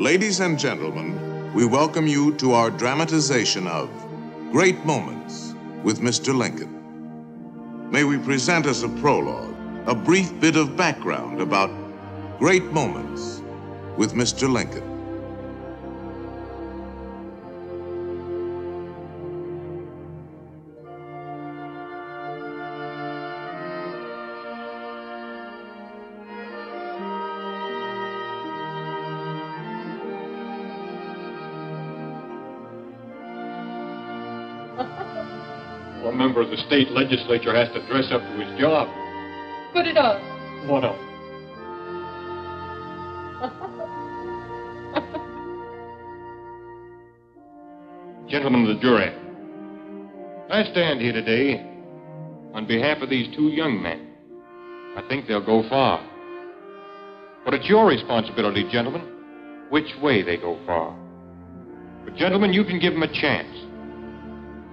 Ladies and gentlemen, we welcome you to our dramatization of Great Moments with Mr. Lincoln. May we present as a prologue a brief bit of background about Great Moments with Mr. Lincoln. A member of the state legislature has to dress up to his job. Put it on. What else? Gentlemen of the jury, I stand here today on behalf of these two young men. I think they'll go far. But it's your responsibility, gentlemen, which way they go far. But, gentlemen, you can give them a chance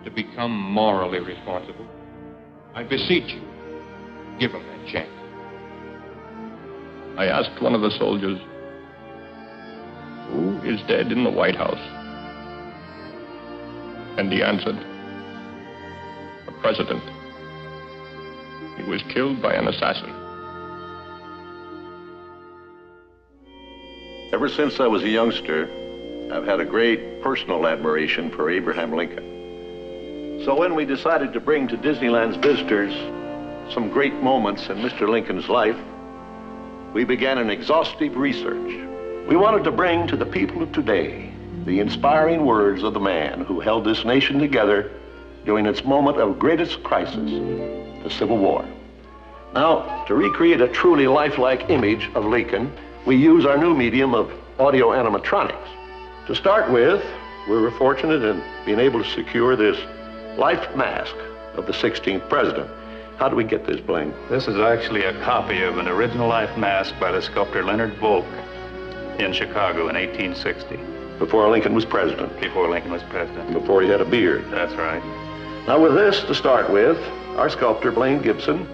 to become morally responsible. I beseech you, give them that chance. I asked one of the soldiers, Who is dead in the White House? And he answered, The President. He was killed by an assassin. Ever since I was a youngster, I've had a great personal admiration for Abraham Lincoln. So when we decided to bring to Disneyland's visitors some great moments in Mr. Lincoln's life, we began an exhaustive research. We wanted to bring to the people of today the inspiring words of the man who held this nation together during its moment of greatest crisis, the Civil War. Now, to recreate a truly lifelike image of Lincoln, we use our new medium of audio animatronics. To start with, we were fortunate in being able to secure this life mask of the 16th president. How do we get this, Blaine? This is actually a copy of an original life mask by the sculptor Leonard Volk in Chicago in 1860, Before Lincoln was president, before Lincoln was president. before he had a beard. That's right. Now, with this to start with, our sculptor, Blaine Gibson,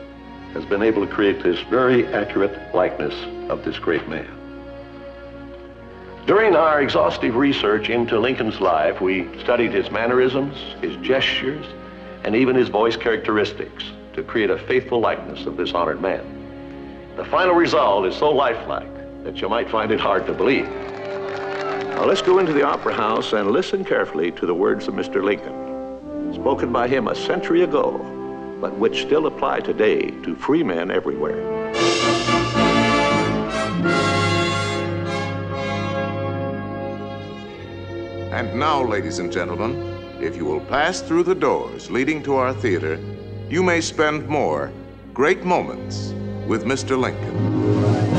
has been able to create this very accurate likeness of this great man. During our exhaustive research into Lincoln's life, we studied his mannerisms, his gestures, and even his voice characteristics to create a faithful likeness of this honored man. The final result is so lifelike that you might find it hard to believe. Now, let's go into the Opera House and listen carefully to the words of Mr. Lincoln, spoken by him a century ago, but which still apply today to free men everywhere. And now, ladies and gentlemen, if you will pass through the doors leading to our theater, you may spend more great moments with Mr. Lincoln.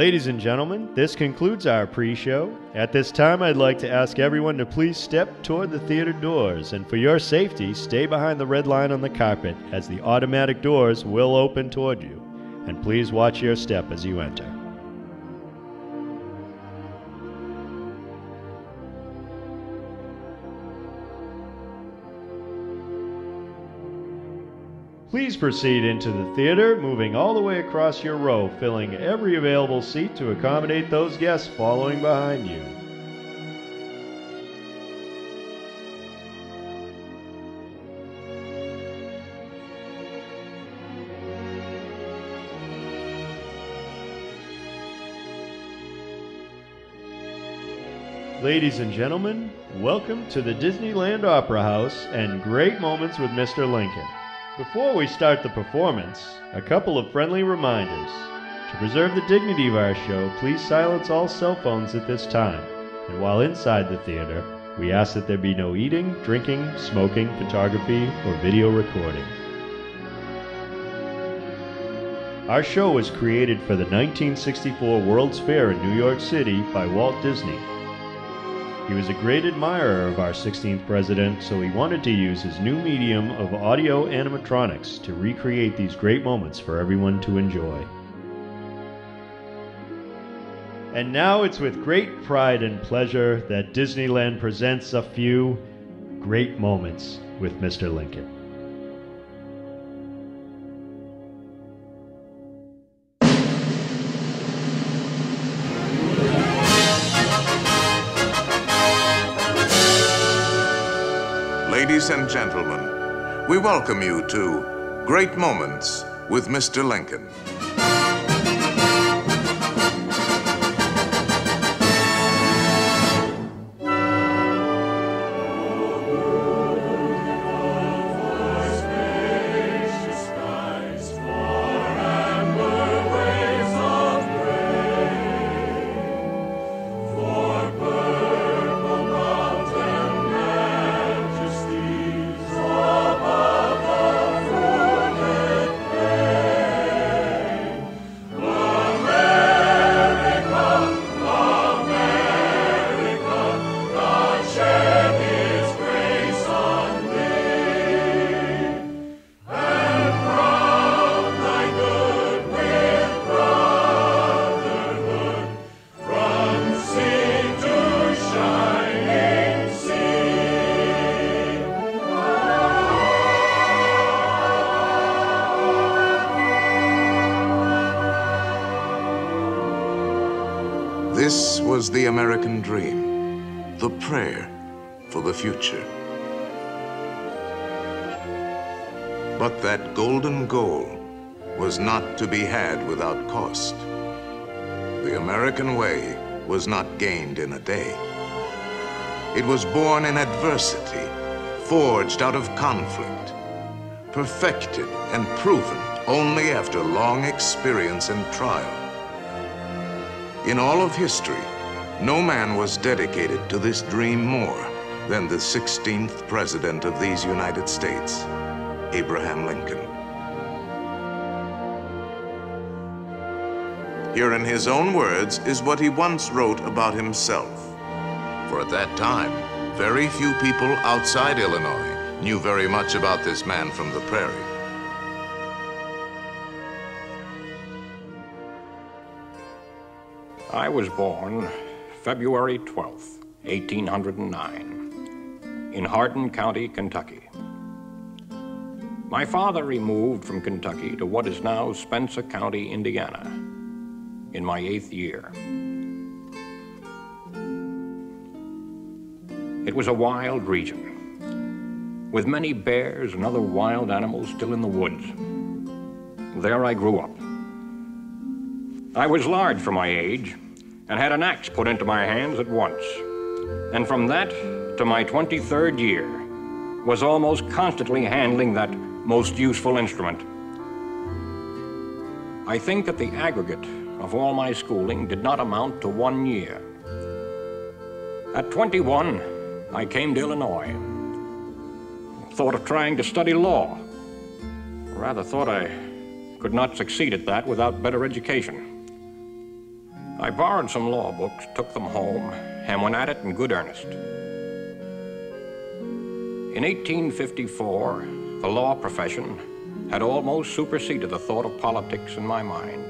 Ladies and gentlemen, this concludes our pre show. At this time, I'd like to ask everyone to please step toward the theater doors, and for your safety, stay behind the red line on the carpet as the automatic doors will open toward you. And please watch your step as you enter. Please proceed into the theater, moving all the way across your row, filling every available seat to accommodate those guests following behind you. Ladies and gentlemen, welcome to the Disneyland Opera House and Great Moments with Mr. Lincoln. Before we start the performance, a couple of friendly reminders. To preserve the dignity of our show, please silence all cell phones at this time. And while inside the theater, we ask that there be no eating, drinking, smoking, photography, or video recording. Our show was created for the 1964 World's Fair in New York City by Walt Disney. He was a great admirer of our 16th president, so he wanted to use his new medium of audio animatronics to recreate these great moments for everyone to enjoy. And now it's with great pride and pleasure that Disneyland presents a few great moments with Mr. Lincoln. Ladies and gentlemen, we welcome you to Great Moments with Mr. Lincoln. The American dream, the prayer for the future. But that golden goal was not to be had without cost. The American way was not gained in a day. It was born in adversity, forged out of conflict, perfected and proven only after long experience and trial. In all of history, no man was dedicated to this dream more than the 16th President of these United States, Abraham Lincoln. Here in his own words is what he once wrote about himself. For at that time, very few people outside Illinois knew very much about this man from the prairie. I was born February 12th, 1809, in Hardin County, Kentucky. My father removed from Kentucky to what is now Spencer County, Indiana, in my eighth year. It was a wild region, with many bears and other wild animals still in the woods. There I grew up. I was large for my age and had an axe put into my hands at once. And from that to my 23rd year was almost constantly handling that most useful instrument. I think that the aggregate of all my schooling did not amount to one year. At 21, I came to Illinois. Thought of trying to study law. Rather thought I could not succeed at that without better education. I borrowed some law books, took them home, and went at it in good earnest. In 1854, the law profession had almost superseded the thought of politics in my mind.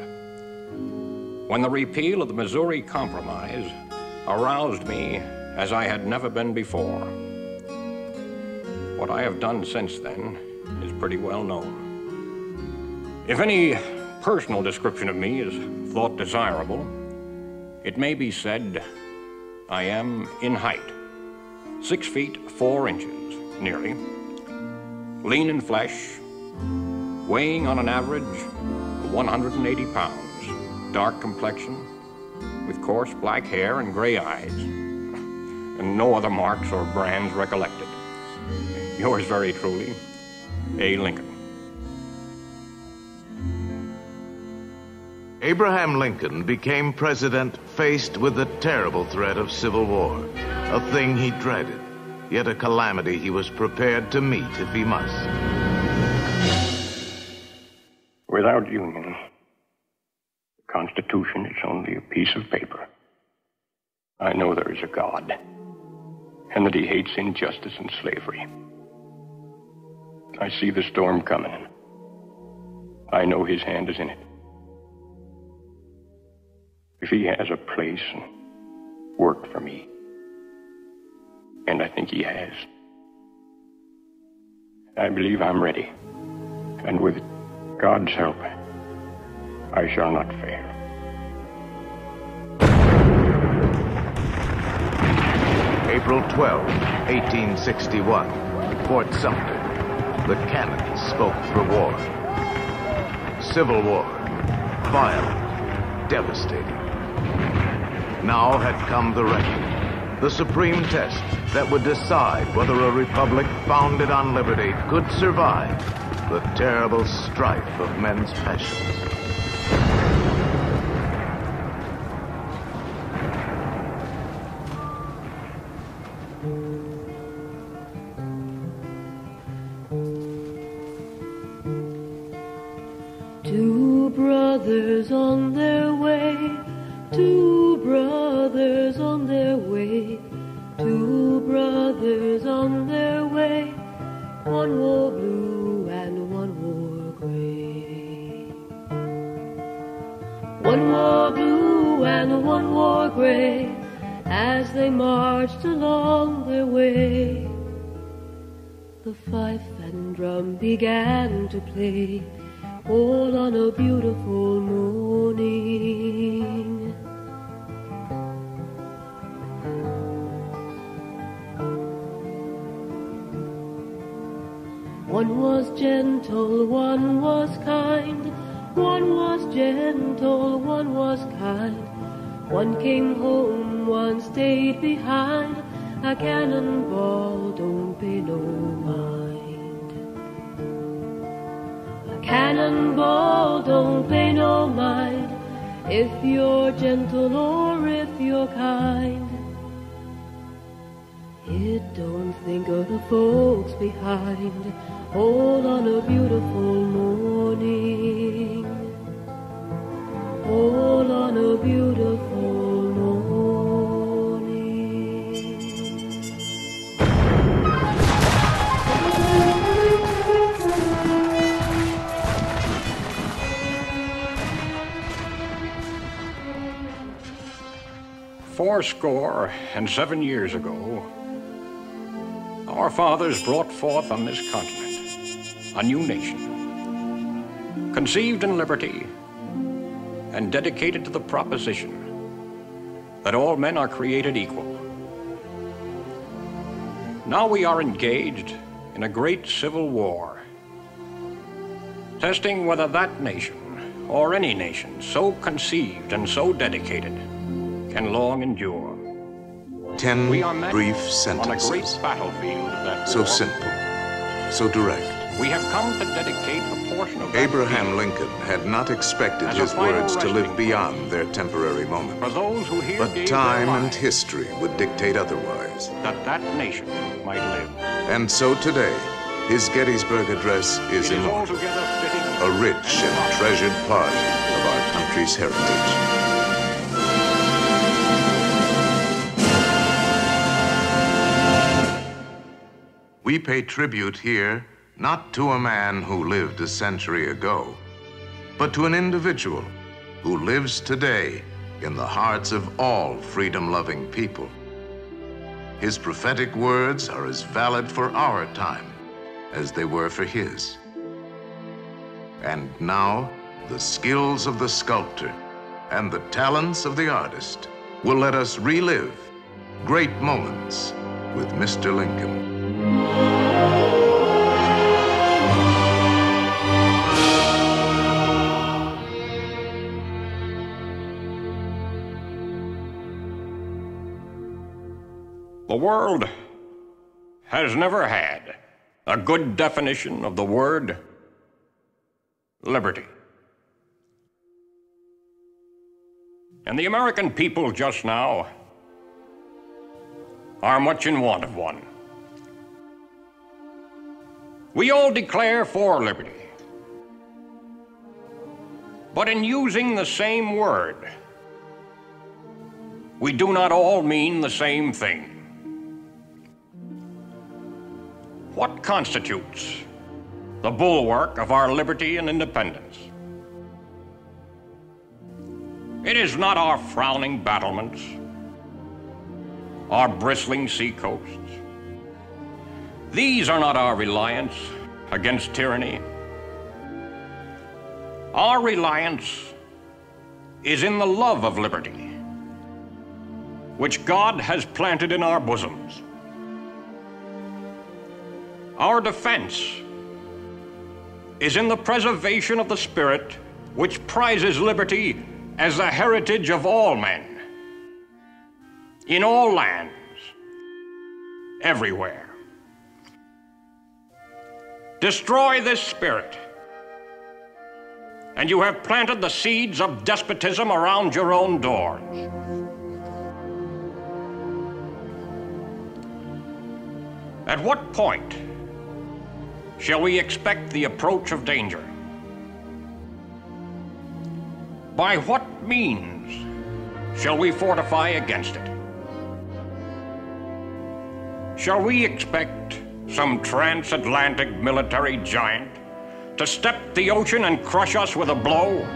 When the repeal of the Missouri Compromise aroused me as I had never been before. What I have done since then is pretty well known. If any personal description of me is thought desirable, it may be said I am in height, six feet four inches, nearly, lean in flesh, weighing on an average 180 pounds, dark complexion, with coarse black hair and gray eyes, and no other marks or brands recollected. Yours very truly, A. Lincoln. Abraham Lincoln became president faced with the terrible threat of civil war, a thing he dreaded, yet a calamity he was prepared to meet if he must. Without union, the Constitution is only a piece of paper. I know there is a God, and that he hates injustice and slavery. I see the storm coming. I know his hand is in it. If he has a place and work for me, and I think he has, I believe I'm ready. And with God's help, I shall not fail. April 12, 1861, Fort Sumter. The cannon spoke for war. Civil war, violent, devastating. Now had come the reckoning, the supreme test that would decide whether a republic founded on liberty could survive the terrible strife of men's passions. Blue and one wore gray. One wore blue and one wore gray as they marched along their way. The fife and drum began to play all on a beautiful morning. Gentle, one was kind, one was gentle, one was kind. One came home, one stayed behind. A cannonball don't pay no mind. A cannonball don't pay no mind if you're gentle or if you're kind. It don't think of the folks behind, all on a beautiful morning. All on a beautiful morning. Fourscore and seven years ago, our fathers brought forth on this continent a new nation, conceived in liberty and dedicated to the proposition that all men are created equal. Now we are engaged in a great civil war, testing whether that nation or any nation so conceived and so dedicated can long endure. Ten We are met brief on a great sentences. battlefield of that So simple, so direct. We have come to dedicate a portion of Abraham Lincoln had not expected his words to live beyond their temporary moment. for those who here But time and history would dictate otherwise. that that nation might live. And so today, his Gettysburg Address is It is immortal, altogether a rich and treasured part of our country's heritage. We pay tribute here not to a man who lived a century ago, but to an individual who lives today in the hearts of all freedom loving people. His prophetic words are as valid for our time as they were for his. And now, the skills of the sculptor and the talents of the artist will let us relive great moments with Mr. Lincoln. World has never had a good definition of the word liberty. And the American people just now are much in want of one. We all declare for liberty. But in using the same word, we do not all mean the same thing. What constitutes the bulwark of our liberty and independence? It is not our frowning battlements, our bristling sea coasts. These are not our reliance against tyranny. Our reliance is in the love of liberty, which God has planted in our bosoms. Our defense is in the preservation of the spirit which prizes liberty as the heritage of all men, in all lands, everywhere. Destroy this spirit, and you have planted the seeds of despotism around your own doors. At what point shall we expect the approach of danger? By what means shall we fortify against it? Shall we expect some transatlantic military giant to step the ocean and crush us with a blow?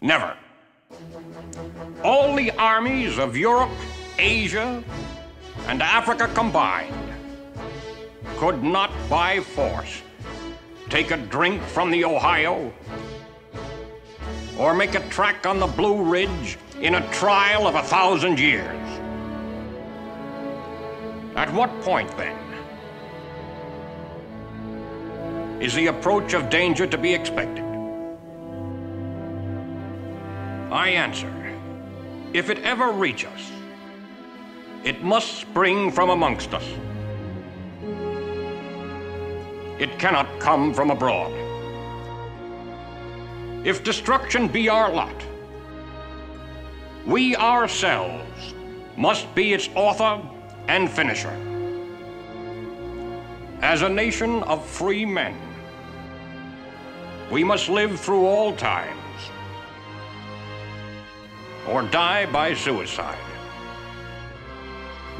Never. All the armies of Europe, Asia, and Africa combined could not by force take a drink from the Ohio or make a track on the Blue Ridge in a trial of a thousand years. At what point, then, is the approach of danger to be expected? I answer, if it ever reach us, it must spring from amongst us. It cannot come from abroad. If destruction be our lot, we ourselves must be its author and finisher. As a nation of free men, we must live through all times or die by suicide.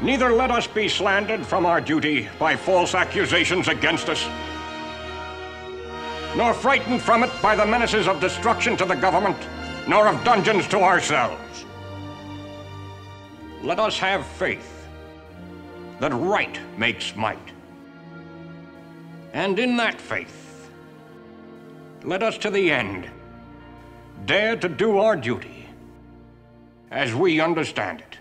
Neither let us be slandered from our duty by false accusations against us, nor frightened from it by the menaces of destruction to the government, nor of dungeons to ourselves. Let us have faith that right makes might. And in that faith, let us to the end dare to do our duty as we understand it.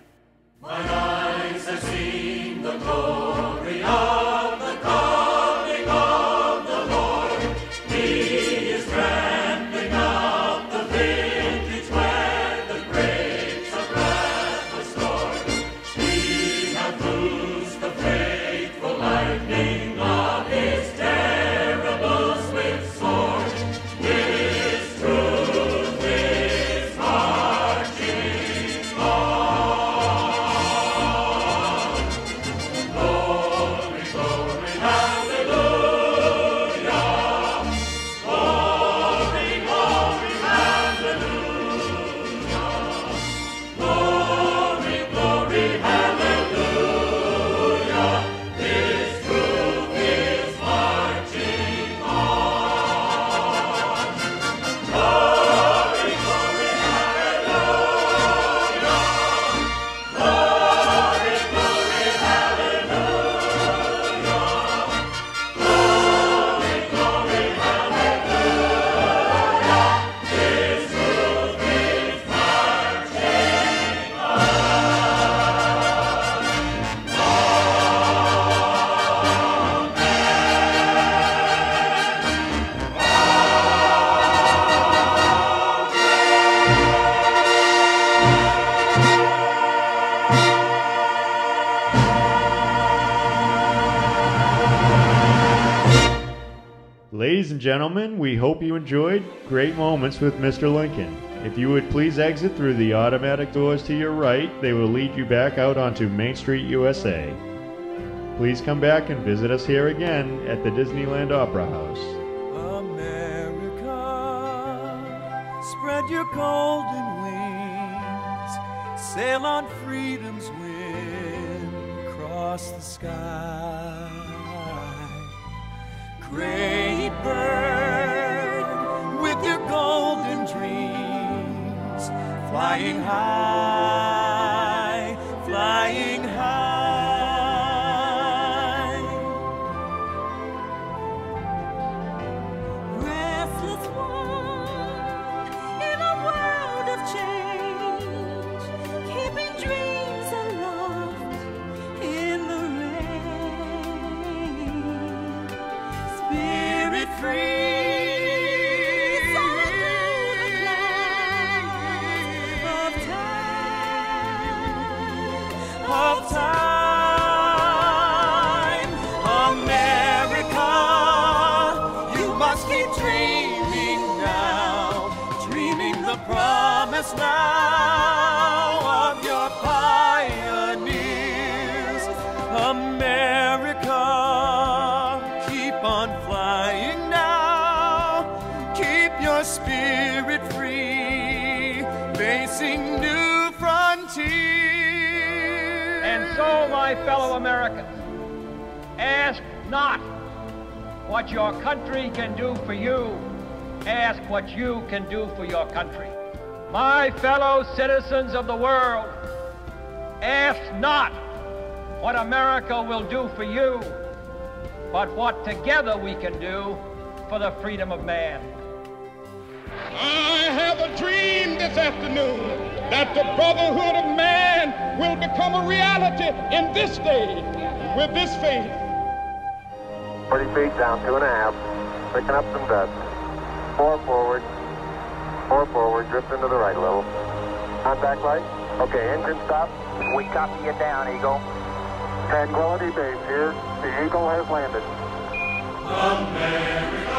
Gentlemen, we hope you enjoyed great moments with Mr. Lincoln. If you would please exit through the automatic doors to your right, they will lead you back out onto Main Street, USA. Please come back and visit us here again at the Disneyland Opera House. America, spread your golden wings, sail on freedom's wind across the sky. Great flying high, keep dreaming now, dreaming the promise now of your pioneers, America, keep on flying now, keep your spirit free, facing new frontiers. And so, my fellow Americans, ask not what your country can do for you, ask what you can do for your country. My fellow citizens of the world, ask not what America will do for you, but what together we can do for the freedom of man. I have a dream this afternoon that the brotherhood of man will become a reality in this day with this faith. 40 feet down, two and a half. Picking up some dust. Four forward. Four forward. Drift into the right a little. Contact light. Okay, engine stop. We copy you down, Eagle. Tranquility Base here. The Eagle has landed. America.